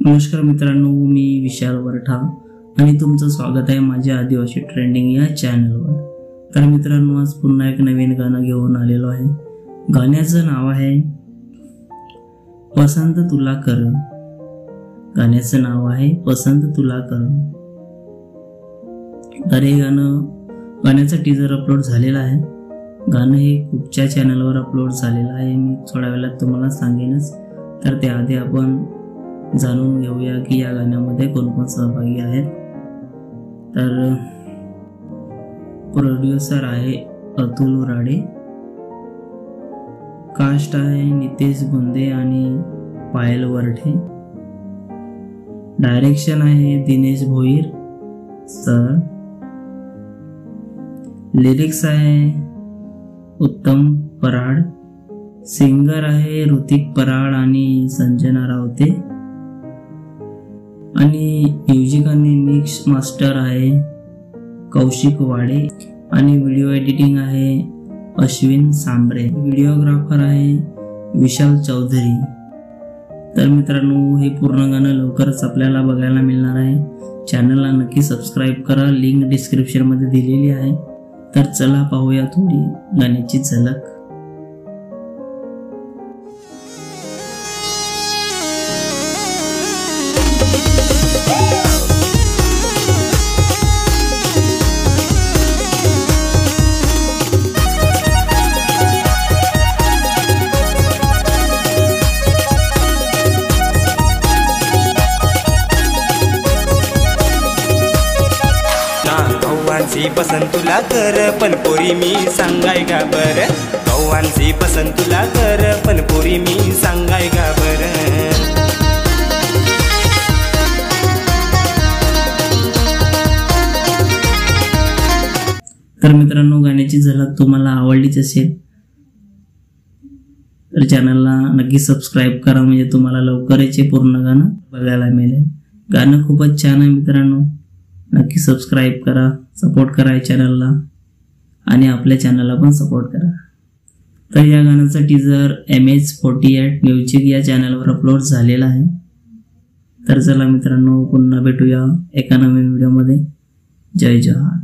नमस्कार मित्रांनो मी विशाल वरठा आणि तुमचं स्वागत आहे माझ्या आदिवासी ट्रेंडिंग या चॅनलवर. तर मित्रांनो आज पुन्हा एक नवीन गाणं घेऊन आलेलो आहे. गाण्याचं नाव आहे पसंत तुला कर गाण्याचं नाव आहे पसंत तुला कर तर हे गाणं गाण्याचं टीजर अपलोड झालेलं आहे. गाणं हे कुठच्या चॅनलवर अपलोड झालेलं आहे. मी थोड्या वेळात तुम्हाला सांगेनच. तर त्याआधी आपण जाणून घेऊया की या गाण्यामध्ये कोण कोण सहभागी आहेत. तर प्रोड्युसर आहे अतुल राडे. कास्ट आहे नितेश गुंदे आणि पायल वरठे. डायरेक्शन आहे दिनेश भोईर सर लिरिक्स आहे उत्तम पराड. सिंगर आहे ऋतिक पराड आणि संजना रावते. आणि म्युझिक आणि मिक्स मास्टर आहे कौशिक वाडे आणि व्हिडिओ एडिटिंग आहे अश्विन सांबरे. व्हिडिओग्राफर आहे विशाल चौधरी. तर मित्रांनो हे पूर्ण गाणं लवकरच आपल्याला बघायला मिळणार आहे. चॅनलला नक्की सबस्क्राईब करा. लिंक डिस्क्रिप्शनमध्ये दिलेली आहे. तर चला पाहूया थोडी गाण्याची झलक. गव्हांची पसंत तुला कर पण पोरी मी सांगाय का बर. गव्हांची पसंत तुला कर पण पोरी मी सांगाय का बर. तर मित्रांनो गाण्याची झलक तुम्हाला आवडलीच असेल तर चॅनलला नक्की सबस्क्राईब करा म्हणजे तुम्हाला लवकरच पूर्ण गाणं बघायला मिळेल. गाणं खूपच छान आहे मित्रांनो. नक्की सबस्क्राईब करा सपोर्ट करा या चॅनलला आणि आपल्या चॅनलला पण सपोर्ट करा. तर या गाण्याचा teaser M H forty eight music या चॅनलवर अपलोड झालेला आहे तर चला मित्रांनो पुन्हा भेटूया एका नवीन व्हिडिओमध्ये जय जवाहर